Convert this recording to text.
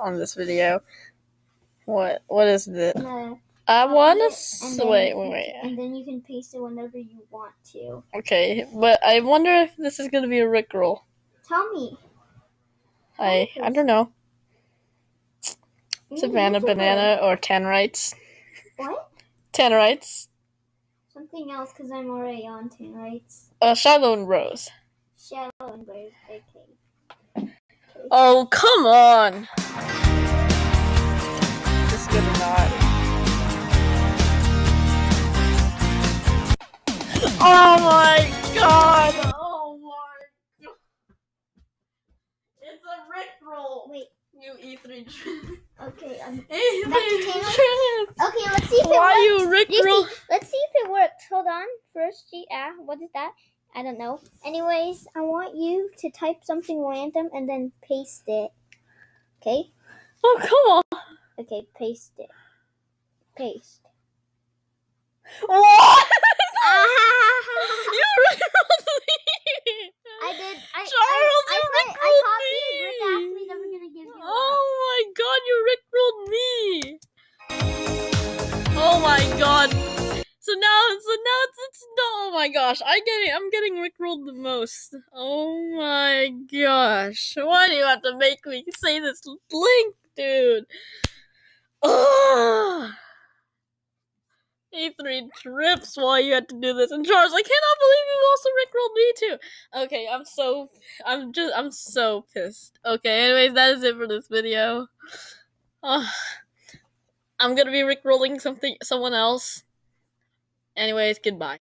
on this video. What? What is this? No. I want to wait, wait, wait. And then you can paste it whenever you want to. Okay, but I wonder if this is gonna be a Rickroll. Tell me. I I don't know. You Savannah banana or Tanrites. What? Tanrites. Something else because I'm already on rights. Uh, Shiloh and Rose. Shadow and. Okay. Oh come on. This good or not? Oh my god! Oh my god! It's a Rickroll. Wait. You E3 Okay. Um, E3 okay. Let's see if it works. Why works. you Rickroll? Lucy, let's see if it works. Hold on. First, G. Ah, what is that? I don't know. Anyways, I want you to type something random and then paste it. Okay. Oh come on! Okay. Paste it. Paste. What? You Rickrolled me! I did. I, Charles, I, you I, I, I copied. Rick me. asked me that we're gonna give you. Oh my god, you rickrolled me! Oh my god. So now so now it's it's no oh my gosh, I getting I'm getting rickrolled the most. Oh my gosh. Why do you have to make me say this link, dude? Ugh. E3 Dripz while you had to do this. And Charles, I cannot believe you also rickrolled me too. Okay, I'm so I'm just I'm so pissed. Okay, anyways, that is it for this video. Ugh. I'm gonna be rickrolling something someone else. Anyways, goodbye.